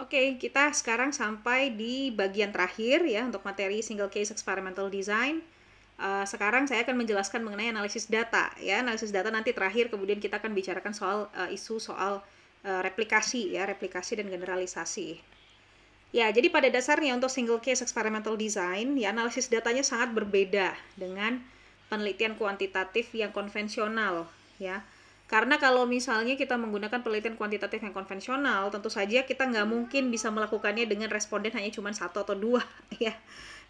Oke, kita sekarang sampai di bagian terakhir ya untuk materi single case experimental design. Uh, sekarang saya akan menjelaskan mengenai analisis data ya. Analisis data nanti terakhir kemudian kita akan bicarakan soal uh, isu soal uh, replikasi ya, replikasi dan generalisasi. Ya, jadi pada dasarnya untuk single case experimental design, ya analisis datanya sangat berbeda dengan penelitian kuantitatif yang konvensional, ya. Karena kalau misalnya kita menggunakan penelitian kuantitatif yang konvensional, tentu saja kita nggak mungkin bisa melakukannya dengan responden hanya cuma satu atau dua, ya.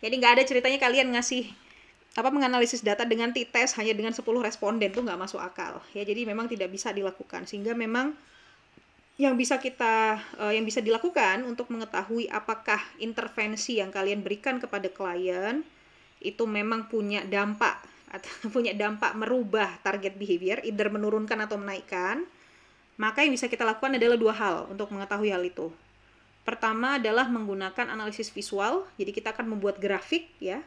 Jadi nggak ada ceritanya kalian ngasih apa menganalisis data dengan t-test hanya dengan 10 responden tuh nggak masuk akal, ya. Jadi memang tidak bisa dilakukan, sehingga memang yang bisa kita uh, yang bisa dilakukan untuk mengetahui apakah intervensi yang kalian berikan kepada klien itu memang punya dampak atau punya dampak merubah target behavior, either menurunkan atau menaikkan, maka yang bisa kita lakukan adalah dua hal untuk mengetahui hal itu. Pertama adalah menggunakan analisis visual, jadi kita akan membuat grafik ya.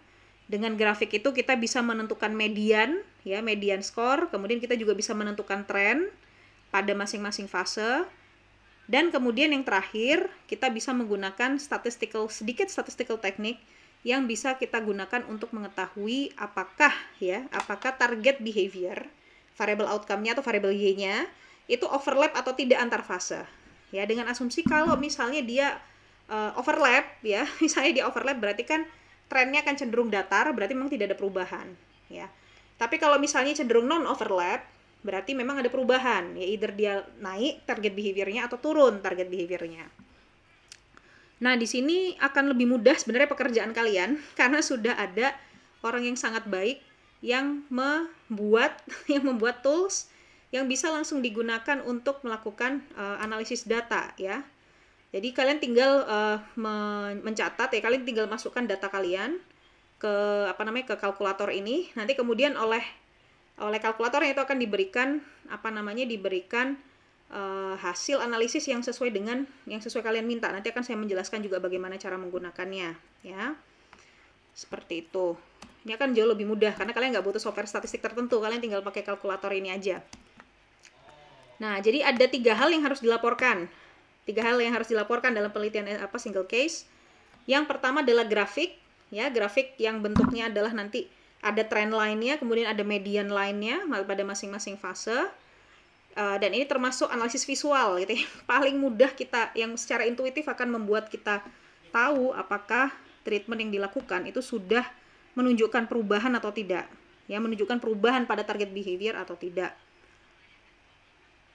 Dengan grafik itu kita bisa menentukan median ya, median score, kemudian kita juga bisa menentukan tren pada masing-masing fase dan kemudian yang terakhir, kita bisa menggunakan statistical sedikit statistical teknik yang bisa kita gunakan untuk mengetahui apakah ya, apakah target behavior, variable outcome-nya atau variable y-nya itu overlap atau tidak antar fase. Ya, dengan asumsi kalau misalnya dia uh, overlap ya, misalnya dia overlap berarti kan trennya akan cenderung datar, berarti memang tidak ada perubahan, ya. Tapi kalau misalnya cenderung non overlap, berarti memang ada perubahan ya either dia naik target behaviornya atau turun target behaviornya nah di sini akan lebih mudah sebenarnya pekerjaan kalian karena sudah ada orang yang sangat baik yang membuat yang membuat tools yang bisa langsung digunakan untuk melakukan uh, analisis data ya. Jadi kalian tinggal uh, mencatat ya kalian tinggal masukkan data kalian ke apa namanya ke kalkulator ini. Nanti kemudian oleh oleh kalkulator itu akan diberikan apa namanya diberikan uh, hasil analisis yang sesuai dengan yang sesuai kalian minta. Nanti akan saya menjelaskan juga bagaimana cara menggunakannya, ya. Seperti itu. Ini akan jauh lebih mudah karena kalian nggak butuh software statistik tertentu, kalian tinggal pakai kalkulator ini aja. Nah, jadi ada tiga hal yang harus dilaporkan. Tiga hal yang harus dilaporkan dalam penelitian eh, apa single case. Yang pertama adalah grafik, ya grafik yang bentuknya adalah nanti ada trend line-nya, kemudian ada median line-nya pada masing-masing fase. Uh, dan ini termasuk analisis visual gitu ya. Paling mudah kita yang secara intuitif akan membuat kita tahu apakah treatment yang dilakukan itu sudah menunjukkan perubahan atau tidak. Ya, menunjukkan perubahan pada target behavior atau tidak.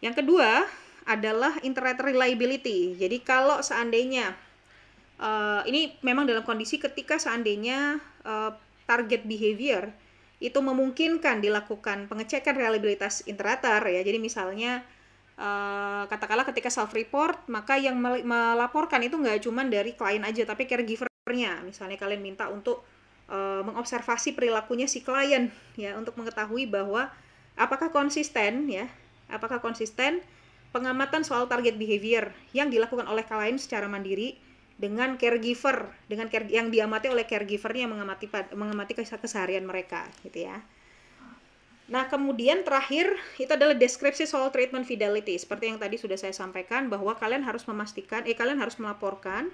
Yang kedua adalah internet reliability. Jadi kalau seandainya uh, ini memang dalam kondisi ketika seandainya uh, target behavior itu memungkinkan dilakukan pengecekan reliabilitas interator ya. Jadi misalnya uh, katakanlah ketika self report maka yang melaporkan itu nggak cuma dari klien aja tapi caregivernya. Misalnya kalian minta untuk uh, mengobservasi perilakunya si klien ya untuk mengetahui bahwa apakah konsisten ya, apakah konsisten pengamatan soal target behavior yang dilakukan oleh klien secara mandiri dengan caregiver dengan care, yang diamati oleh caregivernya mengamati mengamati keseharian mereka gitu ya. Nah, kemudian terakhir itu adalah deskripsi soal treatment fidelity. Seperti yang tadi sudah saya sampaikan bahwa kalian harus memastikan eh kalian harus melaporkan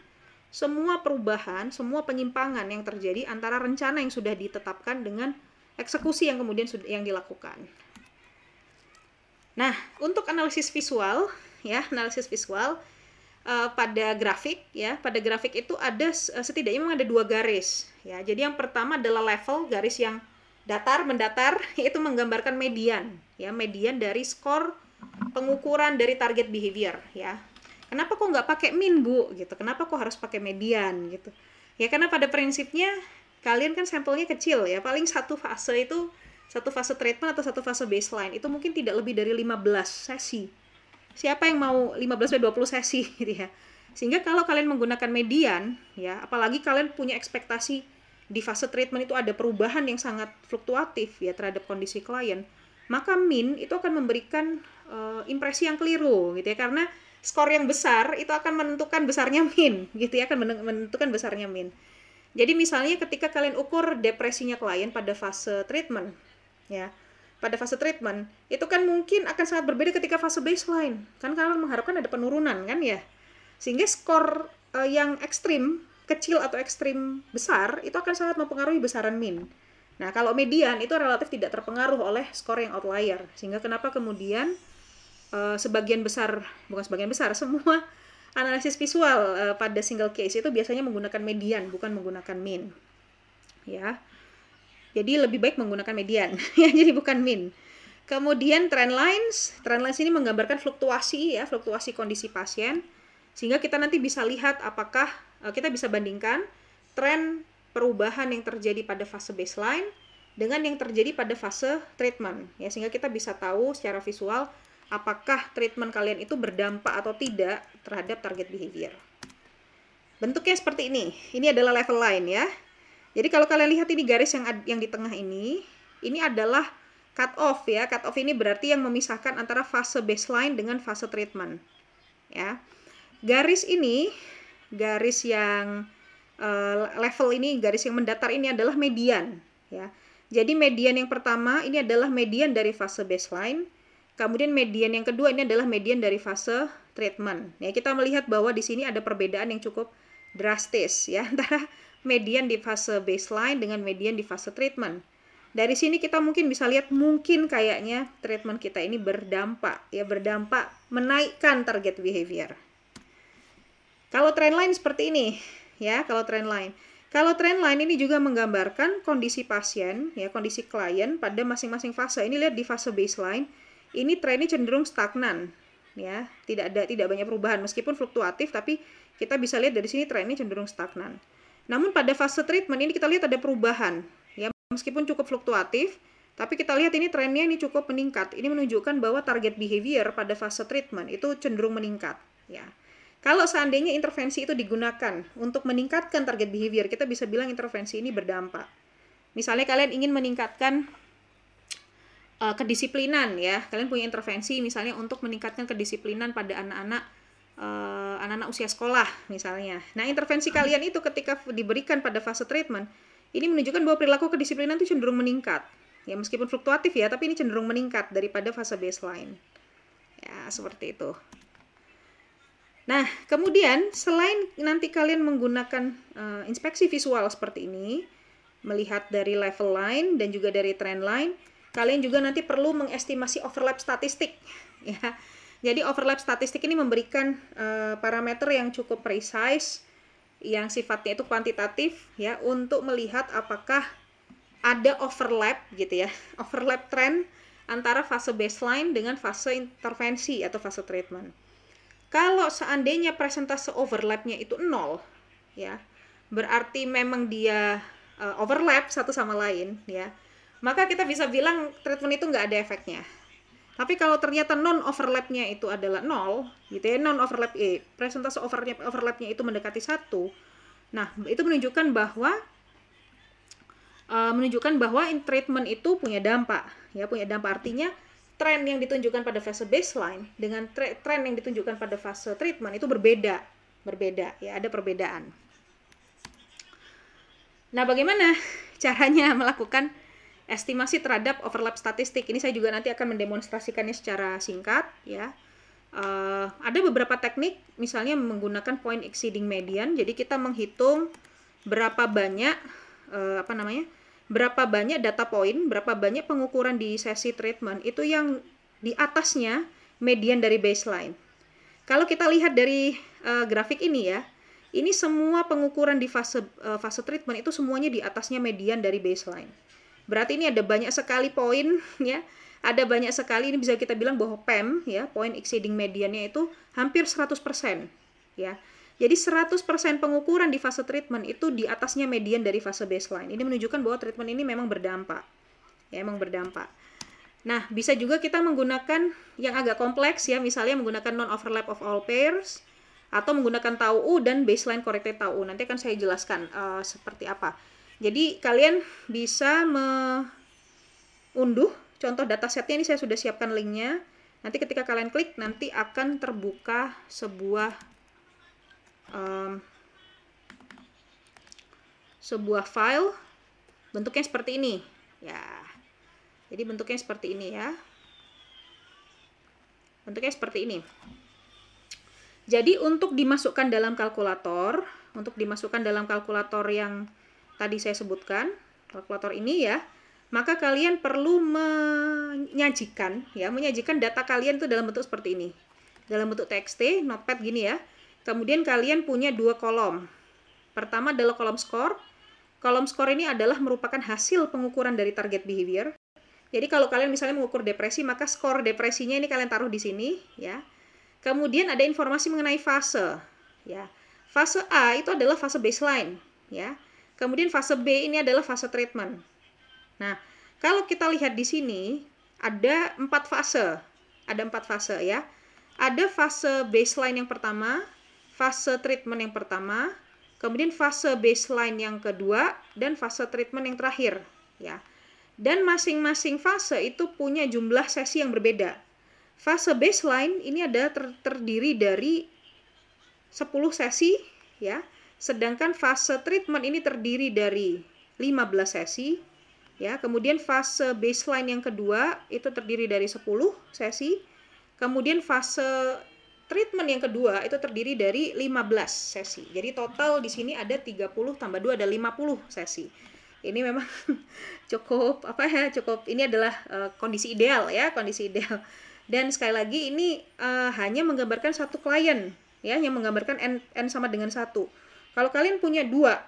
semua perubahan, semua penyimpangan yang terjadi antara rencana yang sudah ditetapkan dengan eksekusi yang kemudian yang dilakukan. Nah, untuk analisis visual ya, analisis visual uh, pada grafik ya. Pada grafik itu ada uh, setidaknya memang ada dua garis ya. Jadi yang pertama adalah level garis yang datar mendatar itu menggambarkan median ya. Median dari skor pengukuran dari target behavior ya. Kenapa kok nggak pakai min bu? Gitu. Kenapa kok harus pakai median? Gitu. Ya karena pada prinsipnya kalian kan sampelnya kecil ya. Paling satu fase itu satu fase treatment atau satu fase baseline itu mungkin tidak lebih dari 15 sesi siapa yang mau 15 20 sesi gitu ya. Sehingga kalau kalian menggunakan median ya, apalagi kalian punya ekspektasi di fase treatment itu ada perubahan yang sangat fluktuatif ya terhadap kondisi klien, maka min itu akan memberikan uh, impresi yang keliru gitu ya karena skor yang besar itu akan menentukan besarnya min gitu ya akan menentukan besarnya min. Jadi misalnya ketika kalian ukur depresinya klien pada fase treatment ya, pada fase treatment itu kan mungkin akan sangat berbeda ketika fase baseline kan kalian mengharapkan ada penurunan kan ya Sehingga skor uh, yang ekstrim, kecil atau ekstrim besar itu akan sangat mempengaruhi besaran min. Nah, kalau median itu relatif tidak terpengaruh oleh skor yang outlier. Sehingga kenapa kemudian uh, sebagian besar, bukan sebagian besar, semua analisis visual uh, pada single case itu biasanya menggunakan median, bukan menggunakan min. Ya. Jadi lebih baik menggunakan median, ya, jadi bukan min. Kemudian trend lines, trend lines ini menggambarkan fluktuasi ya, fluktuasi kondisi pasien sehingga kita nanti bisa lihat apakah uh, kita bisa bandingkan tren perubahan yang terjadi pada fase baseline dengan yang terjadi pada fase treatment ya sehingga kita bisa tahu secara visual apakah treatment kalian itu berdampak atau tidak terhadap target behavior. Bentuknya seperti ini. Ini adalah level line ya. Jadi kalau kalian lihat ini garis yang yang di tengah ini, ini adalah cut off ya. Cut off ini berarti yang memisahkan antara fase baseline dengan fase treatment. Ya. Garis ini, garis yang uh, level ini garis yang mendatar ini adalah median ya. Jadi median yang pertama ini adalah median dari fase baseline. Kemudian median yang kedua ini adalah median dari fase treatment. Ya, kita melihat bahwa di sini ada perbedaan yang cukup drastis ya antara median di fase baseline dengan median di fase treatment. Dari sini kita mungkin bisa lihat mungkin kayaknya treatment kita ini berdampak ya berdampak menaikkan target behavior. Kalau trend line seperti ini, ya kalau trend line. Kalau trend line ini juga menggambarkan kondisi pasien, ya kondisi klien pada masing-masing fase. Ini lihat di fase baseline, ini trennya cenderung stagnan, ya tidak ada tidak banyak perubahan meskipun fluktuatif, tapi kita bisa lihat dari sini trennya cenderung stagnan. Namun pada fase treatment ini kita lihat ada perubahan, ya meskipun cukup fluktuatif, tapi kita lihat ini trennya ini cukup meningkat. Ini menunjukkan bahwa target behavior pada fase treatment itu cenderung meningkat, ya. Kalau seandainya intervensi itu digunakan untuk meningkatkan target behavior, kita bisa bilang intervensi ini berdampak. Misalnya kalian ingin meningkatkan uh, kedisiplinan ya, kalian punya intervensi misalnya untuk meningkatkan kedisiplinan pada anak-anak uh, anak-anak usia sekolah misalnya. Nah, intervensi kalian itu ketika diberikan pada fase treatment, ini menunjukkan bahwa perilaku kedisiplinan itu cenderung meningkat. Ya, meskipun fluktuatif ya, tapi ini cenderung meningkat daripada fase baseline. Ya, seperti itu. Nah, kemudian selain nanti kalian menggunakan uh, inspeksi visual seperti ini, melihat dari level line dan juga dari trend line, kalian juga nanti perlu mengestimasi overlap statistik, ya. Jadi overlap statistik ini memberikan uh, parameter yang cukup precise, yang sifatnya itu kuantitatif, ya, untuk melihat apakah ada overlap gitu ya, overlap trend antara fase baseline dengan fase intervensi atau fase treatment. Kalau seandainya presentase overlapnya itu nol, ya, berarti memang dia uh, overlap satu sama lain, ya, maka kita bisa bilang treatment itu nggak ada efeknya. Tapi kalau ternyata non overlapnya itu adalah nol, gitu ya, non overlap eh, presentase overlap overlapnya itu mendekati satu, nah itu menunjukkan bahwa uh, menunjukkan bahwa treatment itu punya dampak, ya punya dampak artinya tren yang ditunjukkan pada fase baseline dengan tren yang ditunjukkan pada fase treatment itu berbeda, berbeda ya ada perbedaan. Nah, bagaimana caranya melakukan estimasi terhadap overlap statistik? Ini saya juga nanti akan mendemonstrasikannya secara singkat ya. Uh, ada beberapa teknik, misalnya menggunakan point exceeding median. Jadi kita menghitung berapa banyak uh, apa namanya? berapa banyak data point, berapa banyak pengukuran di sesi treatment itu yang di atasnya median dari baseline. Kalau kita lihat dari uh, grafik ini ya, ini semua pengukuran di fase uh, fase treatment itu semuanya di atasnya median dari baseline. Berarti ini ada banyak sekali poin ya. Ada banyak sekali ini bisa kita bilang bahwa PEM ya, point exceeding mediannya itu hampir 100% ya. Jadi 100% pengukuran di fase treatment itu di atasnya median dari fase baseline. Ini menunjukkan bahwa treatment ini memang berdampak. Ya, memang berdampak. Nah, bisa juga kita menggunakan yang agak kompleks ya, misalnya menggunakan non overlap of all pairs atau menggunakan tau dan baseline corrected tau. Nanti akan saya jelaskan uh, seperti apa. Jadi kalian bisa mengunduh contoh datasetnya. Ini saya sudah siapkan linknya. Nanti ketika kalian klik nanti akan terbuka sebuah um, sebuah file. Bentuknya seperti ini. Ya. Jadi bentuknya seperti ini ya. Bentuknya seperti ini. Jadi untuk dimasukkan dalam kalkulator, untuk dimasukkan dalam kalkulator yang tadi saya sebutkan, kalkulator ini ya, maka kalian perlu menyajikan ya, menyajikan data kalian itu dalam bentuk seperti ini. Dalam bentuk TXT, notepad gini ya. Kemudian kalian punya dua kolom. Pertama adalah kolom score. Kolom score ini adalah merupakan hasil pengukuran dari target behavior. Jadi kalau kalian misalnya mengukur depresi, maka skor depresinya ini kalian taruh di sini ya. Kemudian ada informasi mengenai fase, ya. Fase A itu adalah fase baseline, ya. Kemudian fase B ini adalah fase treatment. Nah, kalau kita lihat di sini ada empat fase, ada empat fase ya. Ada fase baseline yang pertama, fase treatment yang pertama, kemudian fase baseline yang kedua, dan fase treatment yang terakhir, ya. Dan masing-masing fase itu punya jumlah sesi yang berbeda. Fase baseline ini ada ter terdiri dari 10 sesi ya. Sedangkan fase treatment ini terdiri dari 15 sesi ya. Kemudian fase baseline yang kedua itu terdiri dari 10 sesi. Kemudian fase treatment yang kedua itu terdiri dari 15 sesi. Jadi total di sini ada 30 tambah 2 ada 50 sesi. Ini memang cukup apa ya? Cukup ini adalah uh, kondisi ideal ya, kondisi ideal. Dan sekali lagi ini uh, hanya menggambarkan satu klien ya yang menggambarkan n, n sama dengan satu. Kalau kalian punya dua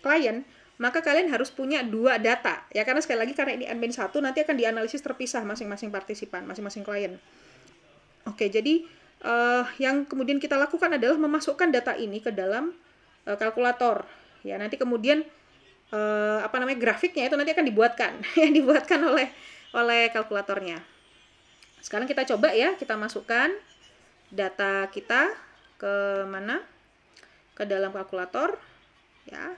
klien, maka kalian harus punya dua data ya karena sekali lagi karena ini n min satu nanti akan dianalisis terpisah masing-masing partisipan, masing-masing klien. Oke, jadi uh, yang kemudian kita lakukan adalah memasukkan data ini ke dalam uh, kalkulator. Ya, nanti kemudian uh, apa namanya grafiknya itu nanti akan dibuatkan, yang dibuatkan oleh oleh kalkulatornya. Sekarang kita coba ya, kita masukkan data kita ke mana? Ke dalam kalkulator. Ya.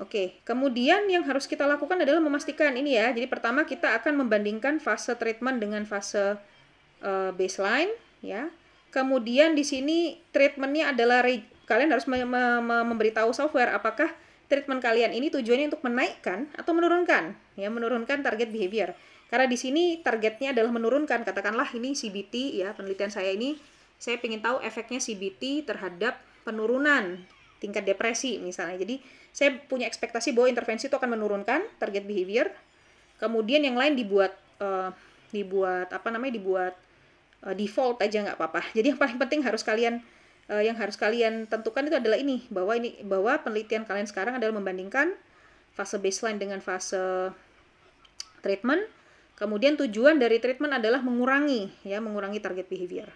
Oke, kemudian yang harus kita lakukan adalah memastikan ini ya. Jadi pertama kita akan membandingkan fase treatment dengan fase uh, baseline ya. Kemudian di sini treatmentnya adalah kalian harus me me memberitahu software apakah treatment kalian ini tujuannya untuk menaikkan atau menurunkan ya, menurunkan target behavior. Karena di sini targetnya adalah menurunkan, katakanlah ini CBT ya, penelitian saya ini, saya ingin tahu efeknya CBT terhadap penurunan tingkat depresi misalnya. Jadi saya punya ekspektasi bahwa intervensi itu akan menurunkan target behavior. Kemudian yang lain dibuat uh, dibuat apa namanya dibuat uh, default aja nggak apa-apa. Jadi yang paling penting harus kalian uh, yang harus kalian tentukan itu adalah ini bahwa ini bahwa penelitian kalian sekarang adalah membandingkan fase baseline dengan fase treatment Kemudian tujuan dari treatment adalah mengurangi ya, mengurangi target behavior.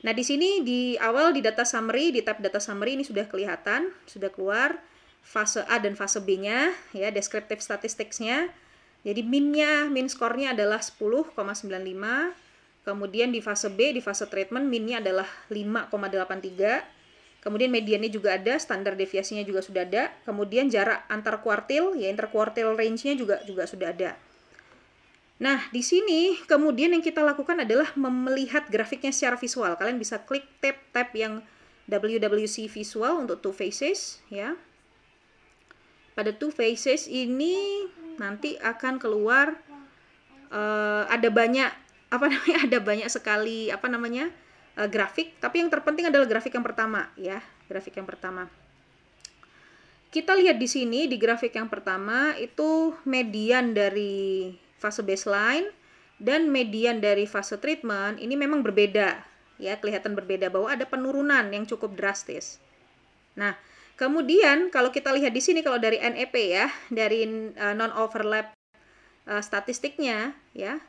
Nah, di sini di awal di data summary, di tab data summary ini sudah kelihatan, sudah keluar fase A dan fase B-nya ya, descriptive statistics-nya. Jadi min-nya, min score-nya adalah 10,95. Kemudian di fase B, di fase treatment min-nya adalah 5,83. Kemudian mediannya juga ada, standar deviasinya juga sudah ada. Kemudian jarak antar kuartil, ya interkuartil range-nya juga juga sudah ada. Nah, di sini kemudian yang kita lakukan adalah melihat grafiknya secara visual. Kalian bisa klik tab-tab yang WWC visual untuk two faces ya. Pada two faces ini nanti akan keluar uh, ada banyak apa namanya? Ada banyak sekali apa namanya? Uh, grafik, tapi yang terpenting adalah grafik yang pertama ya, grafik yang pertama. Kita lihat di sini di grafik yang pertama itu median dari fase baseline dan median dari fase treatment ini memang berbeda ya kelihatan berbeda bahwa ada penurunan yang cukup drastis. Nah, kemudian kalau kita lihat di sini kalau dari NEP ya, dari uh, non overlap uh, statistiknya ya,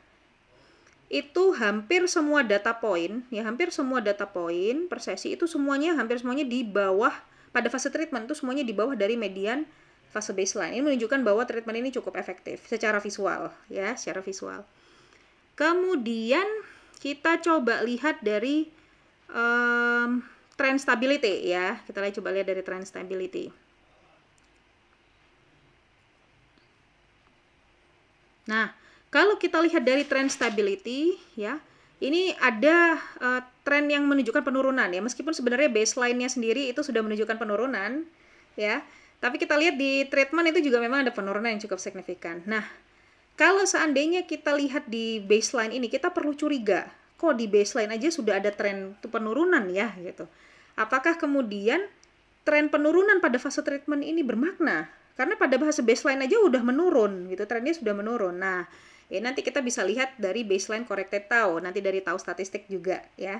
itu hampir semua data point, ya hampir semua data point per sesi itu semuanya hampir semuanya di bawah pada fase treatment itu semuanya di bawah dari median fase baseline. Ini menunjukkan bahwa treatment ini cukup efektif secara visual ya, secara visual. Kemudian kita coba lihat dari um, trend stability ya. Kita lihat coba lihat dari trend stability. Nah, kalau kita lihat dari trend stability ya, ini ada uh, tren yang menunjukkan penurunan ya. Meskipun sebenarnya baseline-nya sendiri itu sudah menunjukkan penurunan ya. Tapi kita lihat di treatment itu juga memang ada penurunan yang cukup signifikan. Nah, kalau seandainya kita lihat di baseline ini, kita perlu curiga. kok di baseline aja sudah ada tren penurunan ya gitu. Apakah kemudian tren penurunan pada fase treatment ini bermakna? Karena pada fase baseline aja udah menurun gitu, trennya sudah menurun. Nah, ya nanti kita bisa lihat dari baseline corrected tau, nanti dari tau statistik juga ya.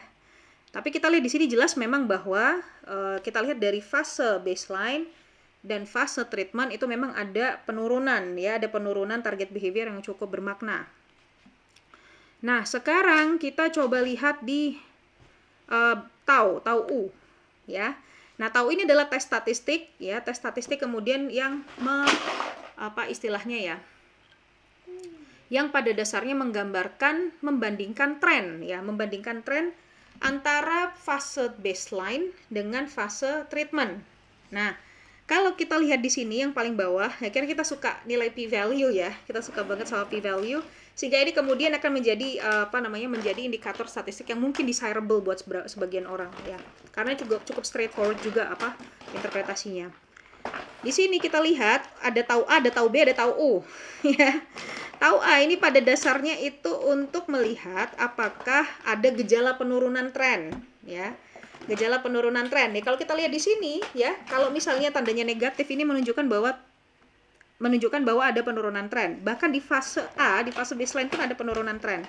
Tapi kita lihat di sini jelas memang bahwa uh, kita lihat dari fase baseline dan fase treatment itu memang ada penurunan ya, ada penurunan target behavior yang cukup bermakna. Nah, sekarang kita coba lihat di uh, tau, tau U ya. Nah, tau ini adalah tes statistik ya, tes statistik kemudian yang me, apa istilahnya ya? Yang pada dasarnya menggambarkan membandingkan tren ya, membandingkan tren antara fase baseline dengan fase treatment. Nah, kalau kita lihat di sini yang paling bawah, ya kira kita suka nilai p-value ya. Kita suka banget sama p-value sehingga ini kemudian akan menjadi uh, apa namanya menjadi indikator statistik yang mungkin desirable buat sebagian orang ya. Karena juga cukup straightforward juga apa interpretasinya. Di sini kita lihat ada tahu A, ada tahu B, ada tahu U ya. Tahu A ini pada dasarnya itu untuk melihat apakah ada gejala penurunan tren ya gejala penurunan tren. Ya, kalau kita lihat di sini ya, kalau misalnya tandanya negatif ini menunjukkan bahwa menunjukkan bahwa ada penurunan tren. Bahkan di fase A, di fase baseline pun ada penurunan tren.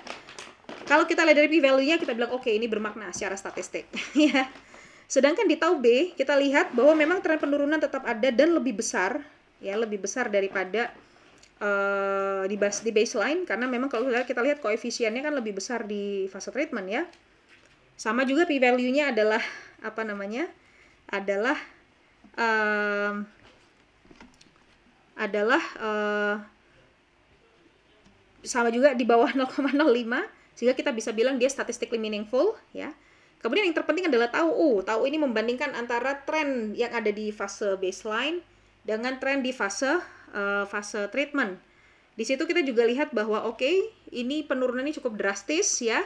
Kalau kita lihat dari p-value-nya kita bilang oke okay, ini bermakna secara statistik ya. Sedangkan di tau B kita lihat bahwa memang tren penurunan tetap ada dan lebih besar ya, lebih besar daripada uh, di base di baseline karena memang kalau kita lihat koefisiennya kan lebih besar di fase treatment ya. Sama juga p-value-nya adalah apa namanya? adalah um, adalah uh, sama juga di bawah 0,05 sehingga kita bisa bilang dia statistically meaningful ya. Kemudian yang terpenting adalah tahu U. Tahu ini membandingkan antara tren yang ada di fase baseline dengan tren di fase uh, fase treatment. Di situ kita juga lihat bahwa oke, okay, ini penurunannya cukup drastis ya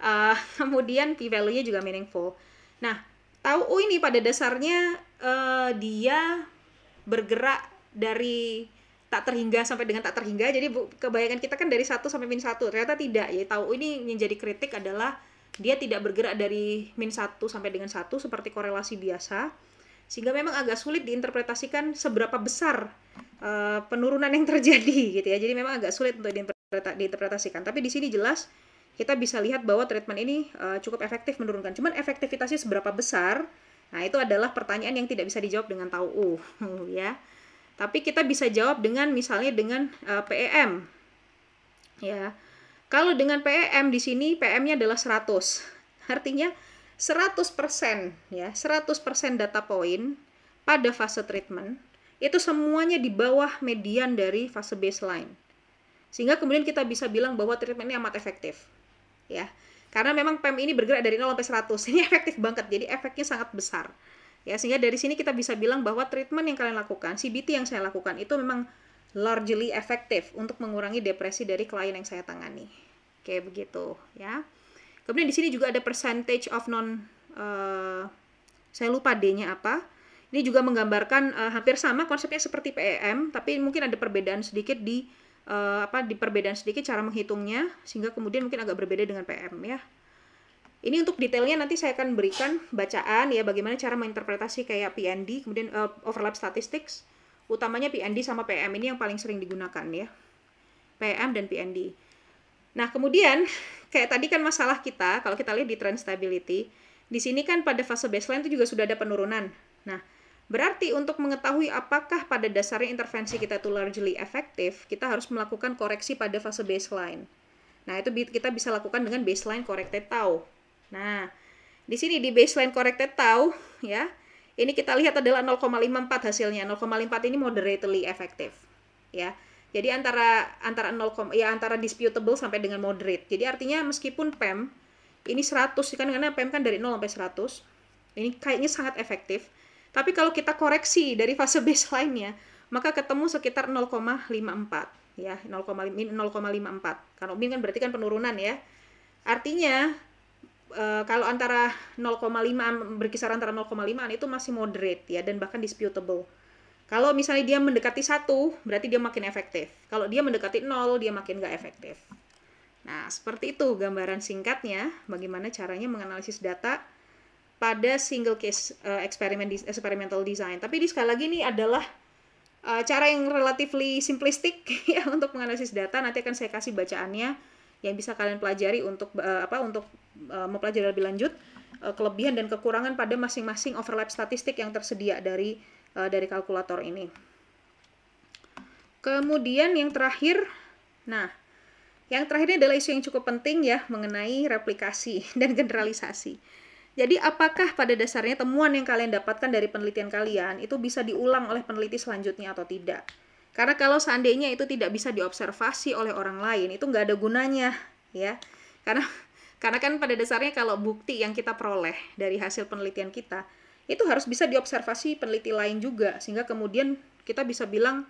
uh, kemudian p value-nya juga meaningful. Nah, tahu U ini pada dasarnya uh, dia bergerak dari tak terhingga sampai dengan tak terhingga. Jadi kebayangan kita kan dari satu sampai min satu. Ternyata tidak. Ya tahu ini yang jadi kritik adalah dia tidak bergerak dari min satu sampai dengan satu seperti korelasi biasa. Sehingga memang agak sulit diinterpretasikan seberapa besar uh, penurunan yang terjadi gitu ya. Jadi memang agak sulit untuk diinterpretasikan. Tapi di sini jelas kita bisa lihat bahwa treatment ini uh, cukup efektif menurunkan. Cuman efektivitasnya seberapa besar? Nah, itu adalah pertanyaan yang tidak bisa dijawab dengan tahu uh, ya. Tapi kita bisa jawab dengan misalnya dengan uh, eh, PEM. Ya. Kalau dengan PEM di sini PM-nya adalah 100. Artinya 100% ya, 100% data point pada fase treatment itu semuanya di bawah median dari fase baseline. Sehingga kemudian kita bisa bilang bahwa treatment ini amat efektif ya. Karena memang PEM ini bergerak dari 0 sampai 100. Ini efektif banget. Jadi efeknya sangat besar. Ya, sehingga dari sini kita bisa bilang bahwa treatment yang kalian lakukan, CBT yang saya lakukan itu memang largely efektif untuk mengurangi depresi dari klien yang saya tangani. Kayak begitu, ya. Kemudian di sini juga ada percentage of non uh, saya lupa D-nya apa. Ini juga menggambarkan uh, hampir sama konsepnya seperti PEM, tapi mungkin ada perbedaan sedikit di uh, apa di perbedaan sedikit cara menghitungnya sehingga kemudian mungkin agak berbeda dengan PM ya. Ini untuk detailnya nanti saya akan berikan bacaan ya bagaimana cara menginterpretasi kayak PND kemudian uh, overlap statistics utamanya PND sama PM ini yang paling sering digunakan ya. PM dan PND. Nah, kemudian kayak tadi kan masalah kita kalau kita lihat di trend stability, di sini kan pada fase baseline itu juga sudah ada penurunan. Nah, Berarti untuk mengetahui apakah pada dasarnya intervensi kita itu largely efektif, kita harus melakukan koreksi pada fase baseline. Nah, itu kita bisa lakukan dengan baseline corrected tau. Nah, di sini di baseline corrected tau, ya, ini kita lihat adalah 0,54 hasilnya. 0,54 ini moderately efektif, ya. Jadi antara antara 0, ya antara disputable sampai dengan moderate. Jadi artinya meskipun PEM ini 100 kan karena PEM kan dari 0 sampai 100. Ini kayaknya sangat efektif tapi kalau kita koreksi dari fase baseline-nya, maka ketemu sekitar 0,54 ya, 0,54. Kalau min kan berarti kan penurunan ya. Artinya e, kalau antara 0,5 berkisar antara 0,5 itu masih moderate ya dan bahkan disputable. Kalau misalnya dia mendekati satu, berarti dia makin efektif. Kalau dia mendekati nol, dia makin nggak efektif. Nah, seperti itu gambaran singkatnya bagaimana caranya menganalisis data pada single case uh, eksperimen experimental design. Tapi di sekali lagi ini adalah uh, cara yang relatively simplistik ya untuk menganalisis data. Nanti akan saya kasih bacaannya yang bisa kalian pelajari untuk uh, apa untuk uh, mempelajari lebih lanjut uh, kelebihan dan kekurangan pada masing-masing overlap statistik yang tersedia dari uh, dari kalkulator ini. Kemudian yang terakhir, nah yang terakhir ini adalah isu yang cukup penting ya mengenai replikasi dan generalisasi. Jadi apakah pada dasarnya temuan yang kalian dapatkan dari penelitian kalian itu bisa diulang oleh peneliti selanjutnya atau tidak? Karena kalau seandainya itu tidak bisa diobservasi oleh orang lain, itu nggak ada gunanya, ya. Karena karena kan pada dasarnya kalau bukti yang kita peroleh dari hasil penelitian kita itu harus bisa diobservasi peneliti lain juga, sehingga kemudian kita bisa bilang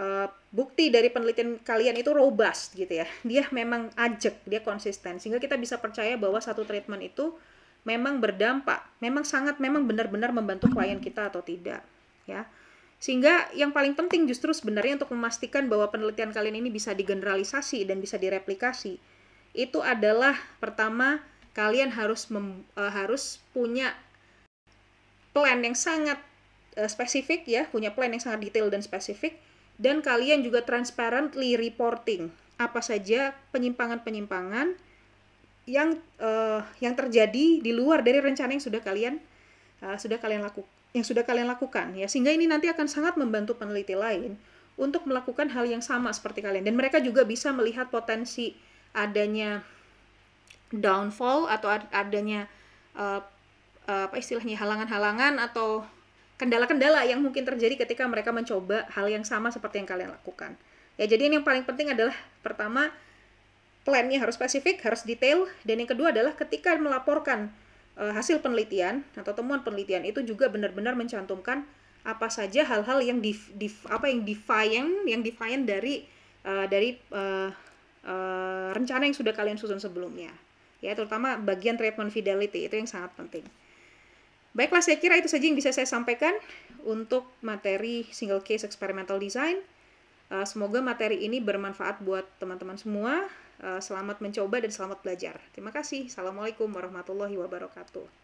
uh, bukti dari penelitian kalian itu robust gitu ya. Dia memang ajak, dia konsisten, sehingga kita bisa percaya bahwa satu treatment itu memang berdampak, memang sangat memang benar-benar membantu klien kita atau tidak, ya. Sehingga yang paling penting justru sebenarnya untuk memastikan bahwa penelitian kalian ini bisa digeneralisasi dan bisa direplikasi, itu adalah pertama kalian harus mem, uh, harus punya plan yang sangat uh, spesifik ya, punya plan yang sangat detail dan spesifik dan kalian juga transparently reporting apa saja penyimpangan-penyimpangan yang uh, yang terjadi di luar dari rencana yang sudah kalian uh, sudah kalian lakukan yang sudah kalian lakukan ya. Sehingga ini nanti akan sangat membantu peneliti lain untuk melakukan hal yang sama seperti kalian. Dan mereka juga bisa melihat potensi adanya downfall atau adanya uh, apa istilahnya halangan-halangan atau kendala-kendala yang mungkin terjadi ketika mereka mencoba hal yang sama seperti yang kalian lakukan. Ya jadi ini yang paling penting adalah pertama plannya harus spesifik, harus detail, dan yang kedua adalah ketika melaporkan uh, hasil penelitian atau temuan penelitian itu juga benar-benar mencantumkan apa saja hal-hal yang di, apa yang defiant, yang defiant dari uh, dari uh, uh, rencana yang sudah kalian susun sebelumnya. Ya, terutama bagian treatment fidelity itu yang sangat penting. Baiklah, saya kira itu saja yang bisa saya sampaikan untuk materi single case experimental design. Semoga materi ini bermanfaat buat teman-teman semua. Eh, selamat mencoba dan selamat belajar. Terima kasih. Assalamualaikum warahmatullahi wabarakatuh.